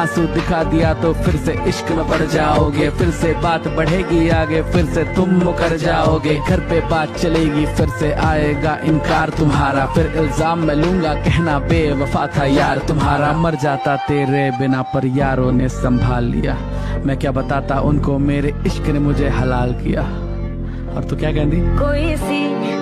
आँसू दिखा दिया तो फिर से इश्क में पड़ जाओगे। फिर से बात बढ़ेगी आगे, फिर से तुम मुकर जाओगे। घर पे बात चलेगी, फिर से आएगा इनकार तुम्हारा। फिर इल्ज़ाम में लूँगा, कहना बेवफा था यार तुम्हारा। मर जाता तेरे बिना पर यारों ने संभाल लिया। मैं क्या बताता, उनको मेरे इश्क ने मुझे हलाल किया। और तू क्या कहती? कोई सी कोई